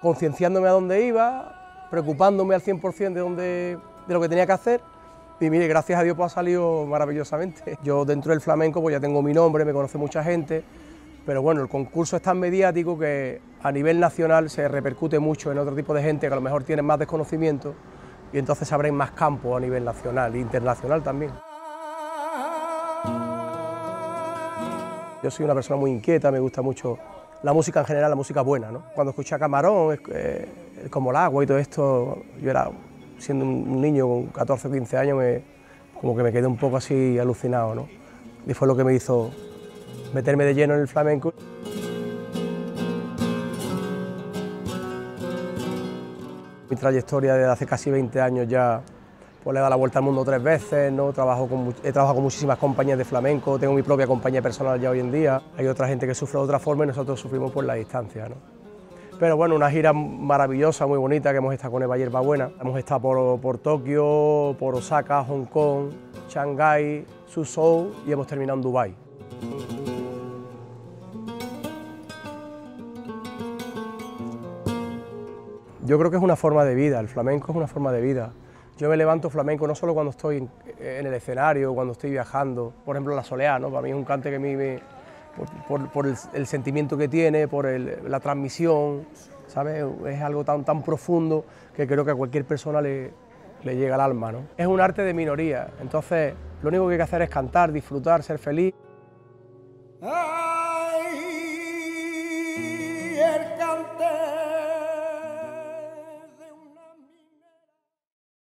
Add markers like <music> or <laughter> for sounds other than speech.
concienciándome a dónde iba, preocupándome al 100% de, dónde, de lo que tenía que hacer. Y mire, gracias a Dios pues ha salido maravillosamente. <laughs> Yo dentro del flamenco pues ya tengo mi nombre, me conoce mucha gente, pero bueno, el concurso es tan mediático que a nivel nacional se repercute mucho en otro tipo de gente que a lo mejor tiene más desconocimiento y entonces abren más campo a nivel nacional e internacional también. Yo soy una persona muy inquieta, me gusta mucho la música en general, la música buena. ¿no? Cuando escuché a Camarón, eh, como el agua y todo esto, yo era, siendo un niño con 14 o 15 años, como que me quedé un poco así alucinado. ¿no? Y fue lo que me hizo meterme de lleno en el flamenco. Mi trayectoria desde hace casi 20 años ya pues le dado la vuelta al mundo tres veces, ¿no? Trabajo con, he trabajado con muchísimas compañías de flamenco, tengo mi propia compañía personal ya hoy en día, hay otra gente que sufre de otra forma y nosotros sufrimos por la distancia. ¿no? Pero bueno, una gira maravillosa, muy bonita, que hemos estado con Eva Buena, hemos estado por, por Tokio, por Osaka, Hong Kong, Shanghái, Suzhou y hemos terminado en Dubái. Yo creo que es una forma de vida, el flamenco es una forma de vida. Yo me levanto flamenco no solo cuando estoy en, el escenario, cuando estoy viajando, por ejemplo la soleá, ¿no? para mí es un cante que a mí me, por, el, sentimiento que tiene, por la transmisión, ¿sabes? Es algo tan, tan profundo que creo que a cualquier persona le, le llega al alma. ¿no? Es un arte de minoría, entonces lo único que hay que hacer es cantar, disfrutar, ser feliz.